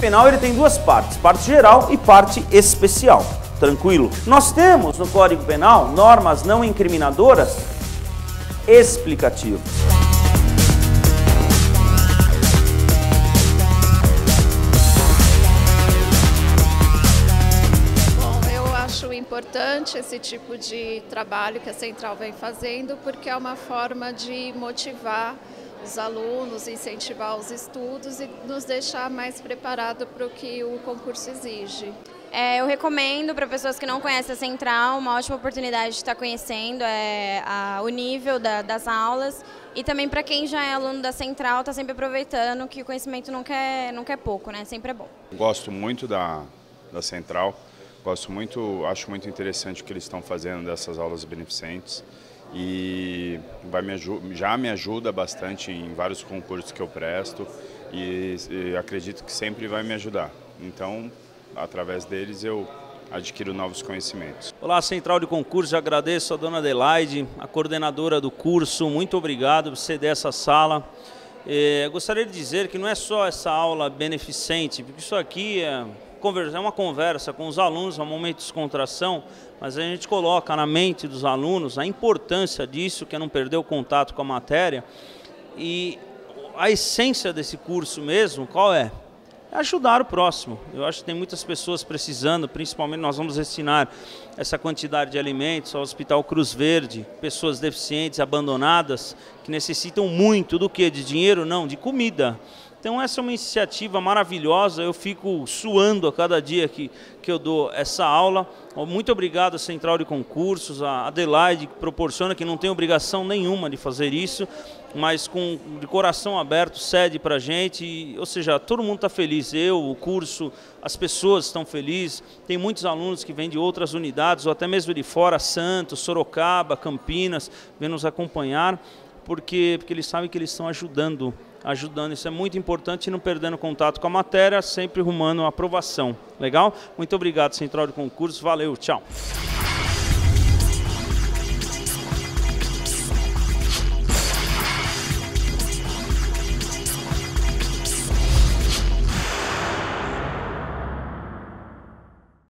Penal ele tem duas partes, parte geral e parte especial. Tranquilo? Nós temos no Código Penal normas não incriminadoras explicativas. importante esse tipo de trabalho que a Central vem fazendo, porque é uma forma de motivar os alunos, incentivar os estudos e nos deixar mais preparado para o que o concurso exige. É, eu recomendo para pessoas que não conhecem a Central, uma ótima oportunidade de estar conhecendo é, a, o nível da, das aulas e também para quem já é aluno da Central, está sempre aproveitando que o conhecimento nunca é, nunca é pouco, né? sempre é bom. Gosto muito da, da Central, Gosto muito, acho muito interessante o que eles estão fazendo dessas aulas beneficentes e vai me, já me ajuda bastante em vários concursos que eu presto e, e acredito que sempre vai me ajudar. Então, através deles eu adquiro novos conhecimentos. Olá, Central de Concursos, agradeço a dona Adelaide, a coordenadora do curso, muito obrigado por ceder essa sala. É, gostaria de dizer que não é só essa aula beneficente, porque isso aqui é conversar, é uma conversa com os alunos, é um momento de descontração, mas a gente coloca na mente dos alunos a importância disso, que é não perder o contato com a matéria. E a essência desse curso mesmo, qual é? Ajudar o próximo. Eu acho que tem muitas pessoas precisando, principalmente nós vamos destinar essa quantidade de alimentos ao Hospital Cruz Verde, pessoas deficientes, abandonadas, que necessitam muito do que? De dinheiro? Não, de comida. Então essa é uma iniciativa maravilhosa, eu fico suando a cada dia que, que eu dou essa aula. Muito obrigado à Central de Concursos, a Adelaide, que proporciona, que não tem obrigação nenhuma de fazer isso, mas com de coração aberto cede para a gente, e, ou seja, todo mundo está feliz, eu, o curso, as pessoas estão felizes, tem muitos alunos que vêm de outras unidades, ou até mesmo de fora, Santos, Sorocaba, Campinas, vêm nos acompanhar, porque, porque eles sabem que eles estão ajudando ajudando. Isso é muito importante, não perdendo contato com a matéria, sempre rumando a aprovação. Legal? Muito obrigado, Central de Concursos. Valeu, tchau.